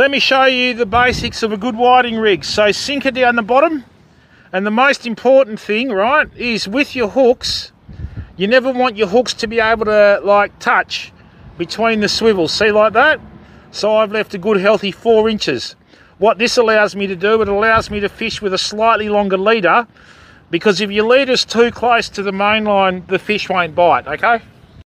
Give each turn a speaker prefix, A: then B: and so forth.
A: Let me show you the basics of a good whiting rig. So sinker down the bottom, and the most important thing, right, is with your hooks, you never want your hooks to be able to like touch between the swivels. See like that? So I've left a good healthy four inches. What this allows me to do, it allows me to fish with a slightly longer leader because if your leader's too close to the main line, the fish won't bite, okay?